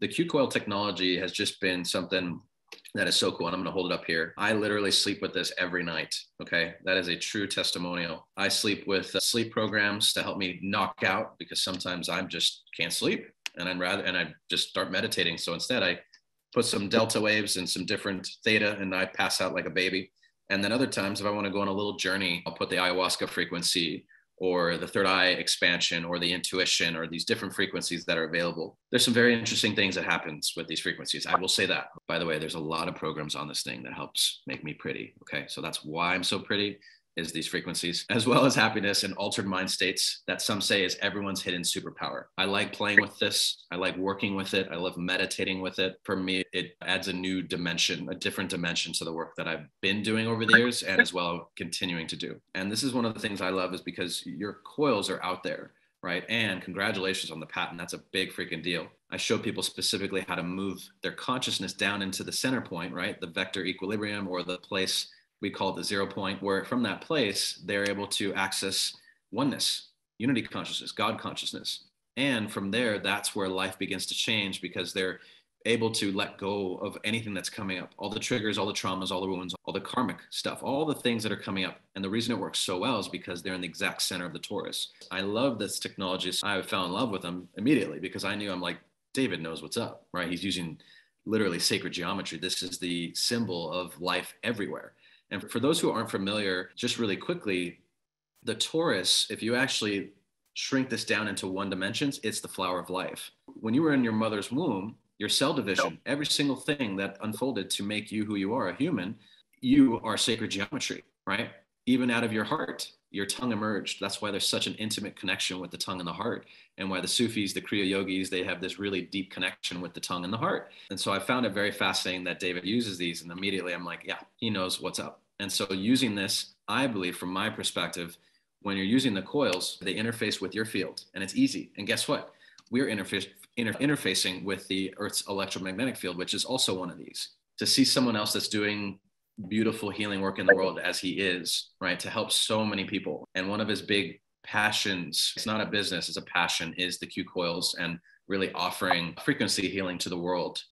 the Q coil technology has just been something that is so cool. And I'm going to hold it up here. I literally sleep with this every night. Okay. That is a true testimonial. I sleep with uh, sleep programs to help me knock out because sometimes I'm just can't sleep and I'd rather, and I just start meditating. So instead, I put some delta waves and some different theta and I pass out like a baby. And then other times, if I want to go on a little journey, I'll put the ayahuasca frequency or the third eye expansion or the intuition or these different frequencies that are available. There's some very interesting things that happens with these frequencies. I will say that. By the way, there's a lot of programs on this thing that helps make me pretty. Okay. So that's why I'm so pretty is these frequencies, as well as happiness and altered mind states that some say is everyone's hidden superpower. I like playing with this. I like working with it. I love meditating with it. For me, it adds a new dimension, a different dimension to the work that I've been doing over the years and as well continuing to do. And this is one of the things I love is because your coils are out there right? And congratulations on the patent. That's a big freaking deal. I show people specifically how to move their consciousness down into the center point, right? The vector equilibrium or the place we call it the zero point, where from that place, they're able to access oneness, unity consciousness, God consciousness. And from there, that's where life begins to change because they're able to let go of anything that's coming up all the triggers, all the traumas, all the wounds, all the karmic stuff, all the things that are coming up. And the reason it works so well is because they're in the exact center of the torus. I love this technology. I fell in love with them immediately because I knew I'm like, David knows what's up, right? He's using literally sacred geometry. This is the symbol of life everywhere. And for those who aren't familiar, just really quickly, the torus, if you actually shrink this down into one dimensions, it's the flower of life. When you were in your mother's womb, your cell division, every single thing that unfolded to make you who you are, a human, you are sacred geometry, right? Even out of your heart, your tongue emerged. That's why there's such an intimate connection with the tongue and the heart, and why the Sufis, the Kriya yogis, they have this really deep connection with the tongue and the heart. And so I found it very fascinating that David uses these, and immediately I'm like, yeah, he knows what's up. And so using this, I believe, from my perspective, when you're using the coils, they interface with your field, and it's easy. And guess what? We're inter- interfacing with the Earth's electromagnetic field, which is also one of these. To see someone else that's doing beautiful healing work in the world as he is, right? To help so many people. And one of his big passions, it's not a business, it's a passion, is the Q coils and really offering frequency healing to the world.